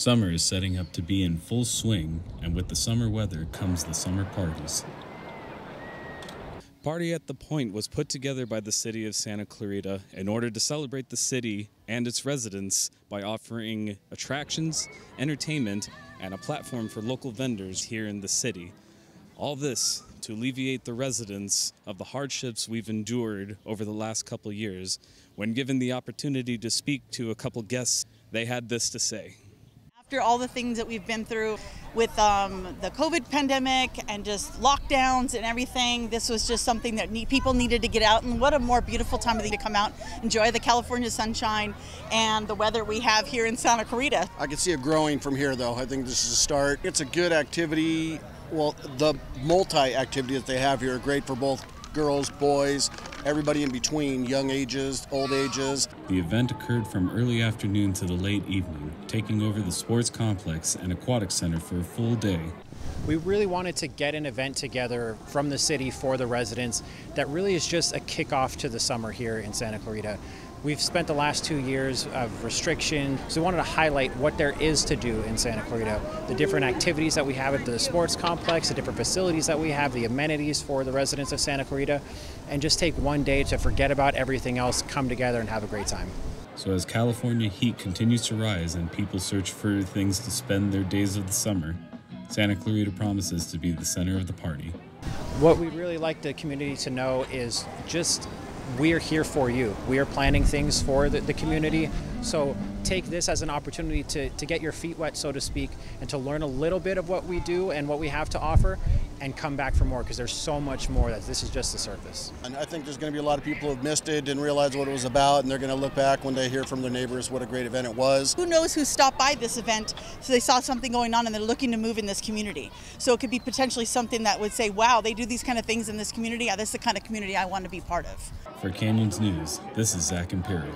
Summer is setting up to be in full swing, and with the summer weather comes the summer parties. Party at the Pointe was put together by the city of Santa Clarita in order to celebrate the city and its residents by offering attractions, entertainment, and a platform for local vendors here in the city. All this to alleviate the residents of the hardships we've endured over the last couple years. When given the opportunity to speak to a couple guests, they had this to say. After all the things that we've been through with um, the COVID pandemic and just lockdowns and everything, this was just something that people needed to get out. And what a more beautiful time of the year to come out, enjoy the California sunshine and the weather we have here in Santa Clarita. I can see it growing from here, though. I think this is a start. It's a good activity. Well, the multi activities they have here are great for both girls, boys, everybody in between, young ages, old ages. The event occurred from early afternoon to the late evening, taking over the sports complex and aquatic center for a full day. We really wanted to get an event together from the city for the residents that really is just a kickoff to the summer here in Santa Clarita. We've spent the last two years of restriction, so we wanted to highlight what there is to do in Santa Clarita, the different activities that we have at the sports complex, the different facilities that we have, the amenities for the residents of Santa Clarita, and just take one day to forget about everything else, come together and have a great time. So, as California heat continues to rise and people search for things to spend their days of the summer, Santa Clarita promises to be the center of the party. What we'd really like the community to know is just we are here for you. We are planning things for the, the, community. So take this as an opportunity to, to get your feet wet, so to speak, and to learn a little bit of what we do and what we have to offer and come back for more because there's so much more that this is just the surface. And I think there's going to be a lot of people who have missed it, didn't realize what it was about, and they're going to look back when they hear from their neighbors what a great event it was. Who knows who stopped by this event so they saw something going on and they're looking to move in this community. So it could be potentially something that would say, wow, they do these kind of things in this community. Yeah, this is the kind of community I want to be part of. For Canyons News, this is Zac Imperial.